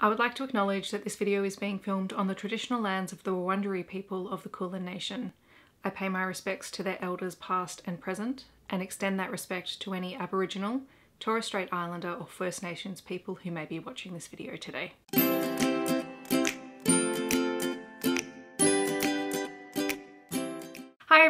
I would like to acknowledge that this video is being filmed on the traditional lands of the Wurundjeri people of the Kulin Nation. I pay my respects to their elders past and present and extend that respect to any Aboriginal, Torres Strait Islander or First Nations people who may be watching this video today.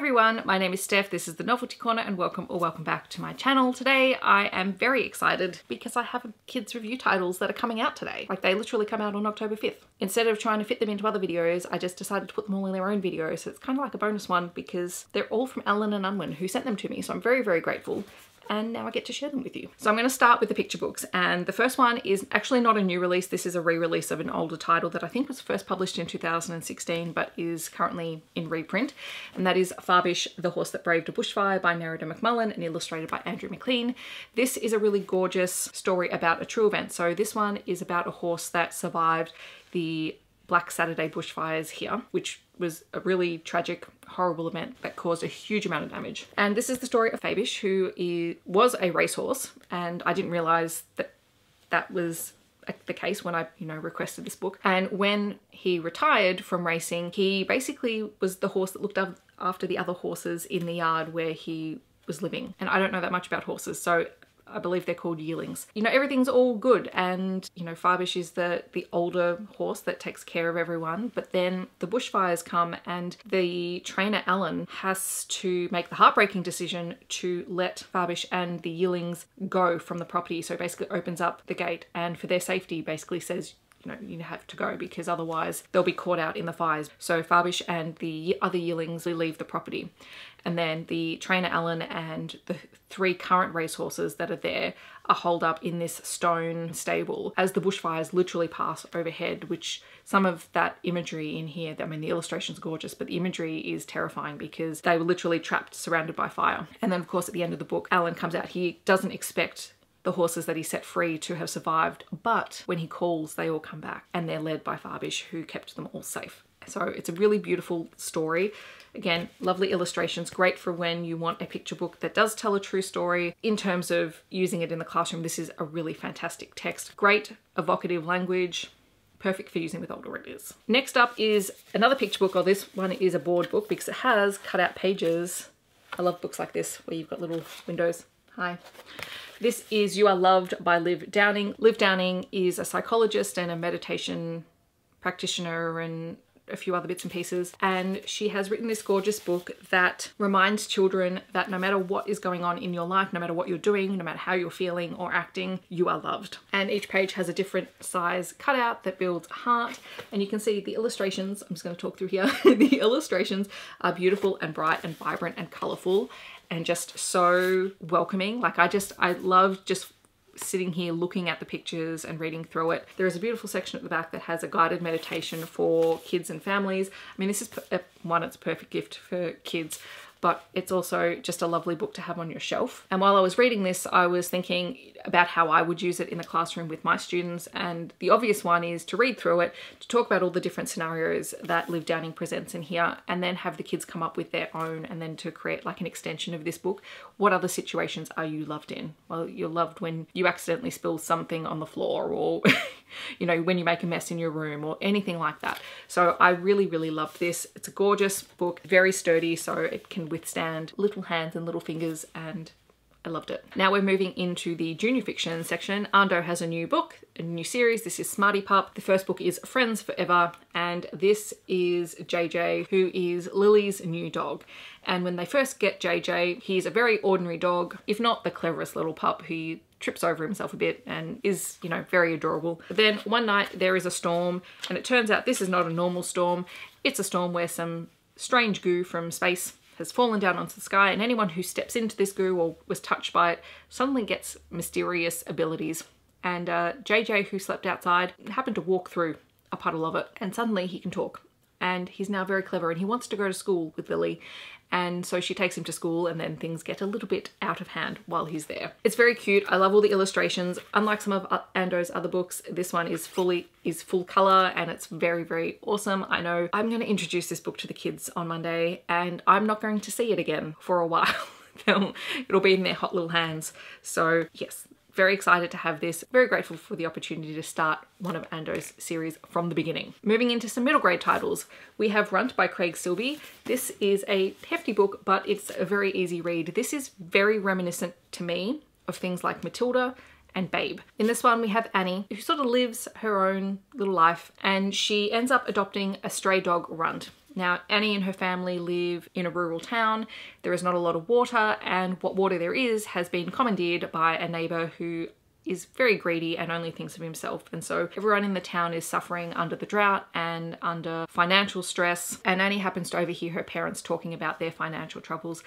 Everyone, my name is Steph, this is the Noveltea Corner and welcome or welcome back to my channel. Today I am very excited because I have kids review titles that are coming out today. Like they literally come out on October 5th. Instead of trying to fit them into other videos, I just decided to put them all in their own video. So it's kind of like a bonus one because they're all from Allen and Unwin who sent them to me. So I'm very, very grateful and now I get to share them with you. So I'm going to start with the picture books and the first one is actually not a new release. This is a re-release of an older title that I think was first published in 2016 but is currently in reprint and that is Fabish, The Horse That Braved a Bushfire by Neridah McMullin and illustrated by Andrew McLean. This is a really gorgeous story about a true event. So this one is about a horse that survived the Black Saturday bushfires here, which was a really tragic, horrible event that caused a huge amount of damage. And this is the story of Fabish, who is, was a racehorse, and I didn't realize that that was uh, the case when I, you know, requested this book. And when he retired from racing, he basically was the horse that looked after the other horses in the yard where he was living. And I don't know that much about horses, so I believe they're called yearlings. You know, everything's all good and, you know, Fabish is the, the older horse that takes care of everyone. But then the bushfires come and the trainer Alan has to make the heartbreaking decision to let Fabish and the yearlings go from the property. So basically opens up the gate and for their safety basically says, you know, you have to go because otherwise they'll be caught out in the fires. So Fabish and the other yearlings leave the property. And then the trainer Alan and the three current racehorses that are there are holed up in this stone stable as the bushfires literally pass overhead, which some of that imagery in here, I mean, the illustration's gorgeous, but the imagery is terrifying because they were literally trapped, surrounded by fire. And then of course, at the end of the book, Alan comes out, he doesn't expect the horses that he set free to have survived, but when he calls, they all come back and they're led by Fabish, who kept them all safe. So it's a really beautiful story. Again, lovely illustrations, great for when you want a picture book that does tell a true story. In terms of using it in the classroom, this is a really fantastic text. Great evocative language, perfect for using with older readers. Next up is another picture book, or this one is a board book because it has cut out pages. I love books like this where you've got little windows. Hi. This is You Are Loved by Liv Downing. Liv Downing is a psychologist and a meditation practitioner and a few other bits and pieces. And she has written this gorgeous book that reminds children that no matter what is going on in your life, no matter what you're doing, no matter how you're feeling or acting, you are loved. And each page has a different size cutout that builds a heart. And you can see the illustrations, I'm just going to talk through here. the illustrations are beautiful and bright and vibrant and colorful and just so welcoming. Like I just, I love just sitting here looking at the pictures and reading through it. There is a beautiful section at the back that has a guided meditation for kids and families. I mean, this is uh, one, it's a perfect gift for kids but it's also just a lovely book to have on your shelf. And while I was reading this, I was thinking about how I would use it in the classroom with my students. And the obvious one is to read through it, to talk about all the different scenarios that Liv Downing presents in here, and then have the kids come up with their own, and then to create like an extension of this book. What other situations are you loved in? Well, you're loved when you accidentally spill something on the floor or you know, when you make a mess in your room or anything like that. So I really, really loved this. It's a gorgeous book, very sturdy, so it withstand little hands and little fingers and I loved it. Now we're moving into the junior fiction section. Anh Do has a new book, a new series. This is Smarty Pup. The first book is Friends Forever, and this is JJ, who is Lily's new dog. And when they first get JJ, he's a very ordinary dog, if not the cleverest little pup who trips over himself a bit and is, you know, very adorable. But then one night there is a storm, and it turns out this is not a normal storm. It's a storm where some strange goo from space has fallen down onto the sky and anyone who steps into this goo or was touched by it suddenly gets mysterious abilities. And uh, JJ, who slept outside, happened to walk through a puddle of it and suddenly he can talk. And he's now very clever and he wants to go to school with Lily and so she takes him to school and then things get a little bit out of hand while he's there. It's very cute. I love all the illustrations. Unlike some of uh, Anh Do's other books, this one is fully is full color and it's very, very awesome. I know I'm going to introduce this book to the kids on Monday and I'm not going to see it again for a while. it'll be in their hot little hands. So yes, very excited to have this. Very grateful for the opportunity to start one of Anh Do's series from the beginning. Moving into some middle grade titles, we have Runt by Craig Silvey. This is a hefty book, but it's a very easy read. This is very reminiscent to me of things like Matilda and Babe. In this one, we have Annie, who sort of lives her own little life, and she ends up adopting a stray dog, Runt. Now, Annie and her family live in a rural town. There is not a lot of water, and what water there is has been commandeered by a neighbor who is very greedy and only thinks of himself. And so everyone in the town is suffering under the drought and under financial stress. And Annie happens to overhear her parents talking about their financial troubles.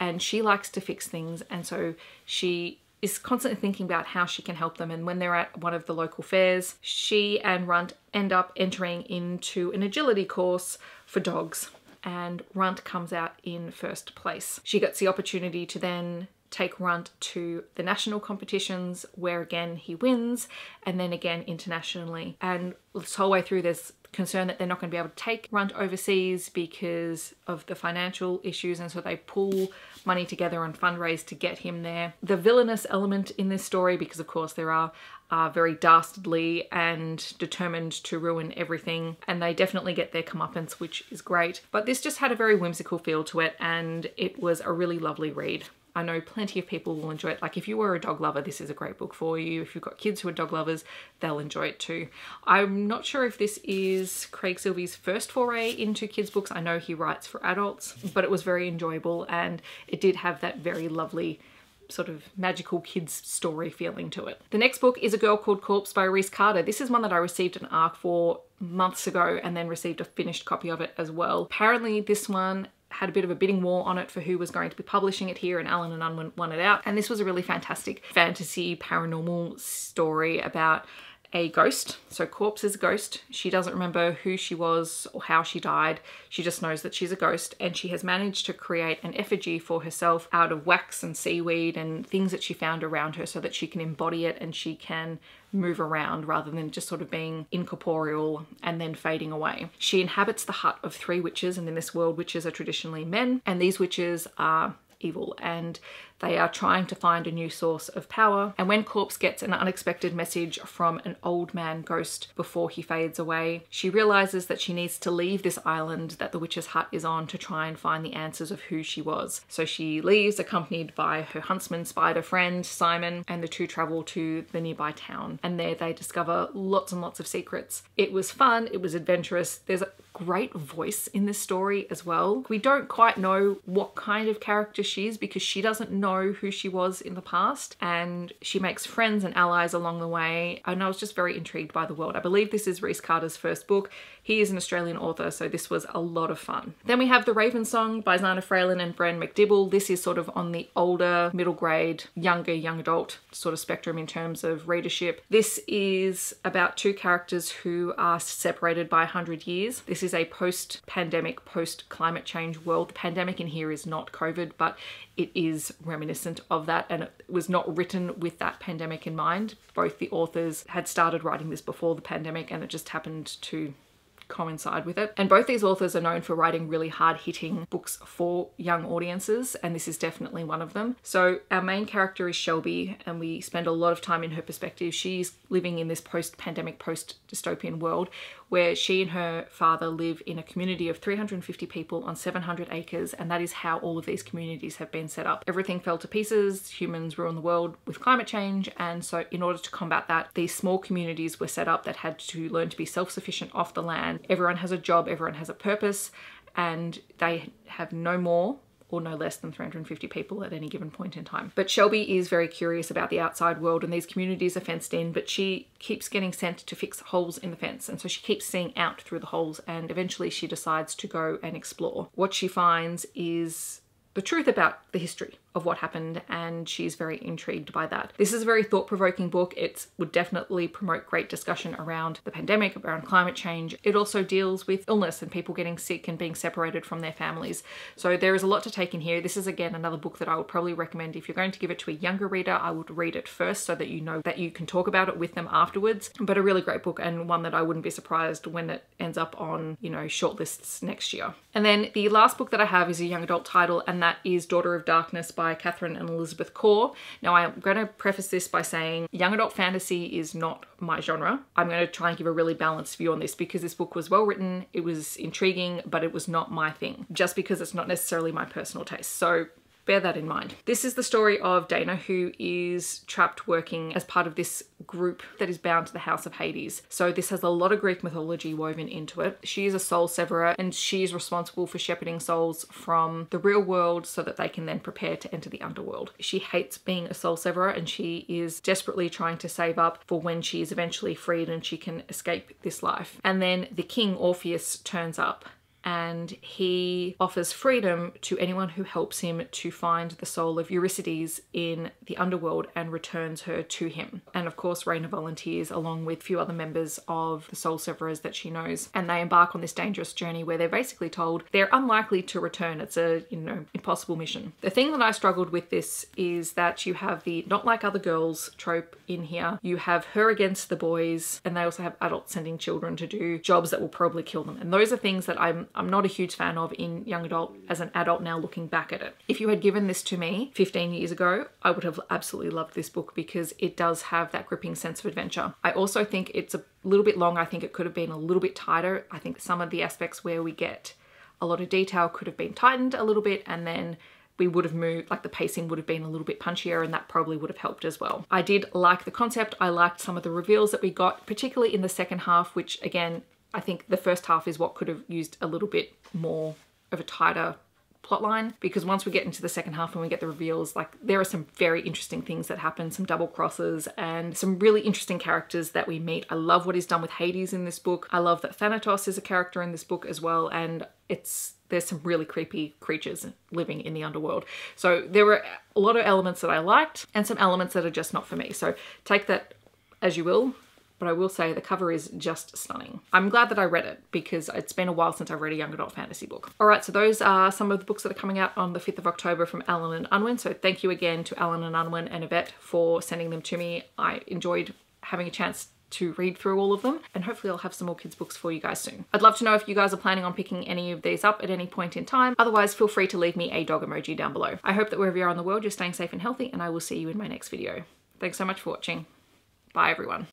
And she likes to fix things. And so she is constantly thinking about how she can help them. And when they're at one of the local fairs, she and Runt end up entering into an agility course for dogs. And Runt comes out in first place. She gets the opportunity to then take Runt to the national competitions where again he wins and then again internationally. And this whole way through there's concern that they're not going to be able to take Runt overseas because of the financial issues and so they pull money together and fundraise to get him there. The villainous element in this story, because of course there are are very dastardly and determined to ruin everything and they definitely get their comeuppance which is great but this just had a very whimsical feel to it and it was a really lovely read I know plenty of people will enjoy it. Like if you were a dog lover, this is a great book for you. If you've got kids who are dog lovers, they'll enjoy it too. I'm not sure if this is Craig Silvey's first foray into kids books. I know he writes for adults, but it was very enjoyable and it did have that very lovely sort of magical kids story feeling to it. The next book is A Girl Called Corpse by Reece Carter. This is one that I received an ARC for months ago and then received a finished copy of it as well. Apparently this one had a bit of a bidding war on it for who was going to be publishing it here and Allen and Unwin won it out. And this was a really fantastic fantasy paranormal story about a ghost. So Corpse is a ghost. She doesn't remember who she was or how she died. She just knows that she's a ghost and she has managed to create an effigy for herself out of wax and seaweed and things that she found around her so that she can embody it and she can move around rather than just sort of being incorporeal and then fading away. She inhabits the hut of three witches and in this world witches are traditionally men and these witches are evil and they are trying to find a new source of power. And when Corpse gets an unexpected message from an old man ghost before he fades away, she realizes that she needs to leave this island that the witch's hut is on to try and find the answers of who she was. So she leaves accompanied by her huntsman spider friend Simon and the two travel to the nearby town and there they discover lots and lots of secrets. It was fun, it was adventurous. There's a great voice in this story as well. We don't quite know what kind of character she is because she doesn't know who she was in the past and she makes friends and allies along the way and I was just very intrigued by the world. I believe this is Reece Carter's first book. He is an Australian author so this was a lot of fun. Then we have The Raven Song by Zana Fraillon and Bren MacDibble. This is sort of on the older, middle grade, younger, young adult sort of spectrum in terms of readership. This is about two characters who are separated by 100 years. This is a post-pandemic, post-climate change world. The pandemic in here is not COVID, but it is reminiscent of that and it was not written with that pandemic in mind. Both the authors had started writing this before the pandemic and it just happened to coincide with it. And both these authors are known for writing really hard hitting books for young audiences, and this is definitely one of them. So, our main character is Shelby, and we spend a lot of time in her perspective. She's living in this post pandemic, post dystopian world where she and her father live in a community of 350 people on 700 acres, and that is how all of these communities have been set up. Everything fell to pieces, humans ruined the world with climate change, and so in order to combat that, these small communities were set up that had to learn to be self-sufficient off the land. Everyone has a job, everyone has a purpose, and they have no more or no less than 350 people at any given point in time. But Shelby is very curious about the outside world and these communities are fenced in, but she keeps getting sent to fix holes in the fence. And so she keeps seeing out through the holes and eventually she decides to go and explore. What she finds is the truth about the history of what happened and she's very intrigued by that. This is a very thought-provoking book. It would definitely promote great discussion around the pandemic, around climate change. It also deals with illness and people getting sick and being separated from their families. So there is a lot to take in here. This is again another book that I would probably recommend if you're going to give it to a younger reader, I would read it first so that you know that you can talk about it with them afterwards. But a really great book and one that I wouldn't be surprised when it ends up on, you know, shortlists next year. And then the last book that I have is a young adult title and that is Daughter of Darkness by by Katharine and Elizabeth Corr. Now, I'm going to preface this by saying young adult fantasy is not my genre. I'm going to try and give a really balanced view on this because this book was well written, it was intriguing, but it was not my thing, just because it's not necessarily my personal taste. So bear that in mind. This is the story of Deina, who is trapped working as part of this group that is bound to the House of Hades. So this has a lot of Greek mythology woven into it. She is a soul severer and she is responsible for shepherding souls from the real world so that they can then prepare to enter the underworld. She hates being a soul severer and she is desperately trying to save up for when she is eventually freed and she can escape this life. And then the king Orpheus turns up and he offers freedom to anyone who helps him to find the soul of Eurydice in the underworld and returns her to him. And of course, Raina volunteers along with a few other members of the soul severers that she knows, and they embark on this dangerous journey where they're basically told they're unlikely to return. It's a, you know, impossible mission. The thing that I struggled with this is that you have the not like other girls trope in here. You have her against the boys, and they also have adults sending children to do jobs that will probably kill them. And those are things that I'm I'm not a huge fan of in young adult as an adult now looking back at it. If you had given this to me 15 years ago, I would have absolutely loved this book because it does have that gripping sense of adventure. I also think it's a little bit long. I think it could have been a little bit tighter. I think some of the aspects where we get a lot of detail could have been tightened a little bit and then we would have moved, like the pacing would have been a little bit punchier and that probably would have helped as well. I did like the concept. I liked some of the reveals that we got, particularly in the second half, which again, I think the first half is what could have used a little bit more of a tighter plotline because once we get into the second half and we get the reveals like there are some very interesting things that happen some double crosses and some really interesting characters that we meet. I love what is done with hades in this book. I love that thanatos is a character in this book as well and it's there's some really creepy creatures living in the underworld. So there were a lot of elements that i liked and some elements that are just not for me. So take that as you will but I will say the cover is just stunning. I'm glad that I read it because it's been a while since I've read a young adult fantasy book. All right, so those are some of the books that are coming out on the 5th of October from Allen and Unwin. So thank you again to Allen and Unwin and Yvette for sending them to me. I enjoyed having a chance to read through all of them and hopefully I'll have some more kids books for you guys soon. I'd love to know if you guys are planning on picking any of these up at any point in time. Otherwise feel free to leave me a dog emoji down below. I hope that wherever you are in the world you're staying safe and healthy and I will see you in my next video. Thanks so much for watching. Bye everyone.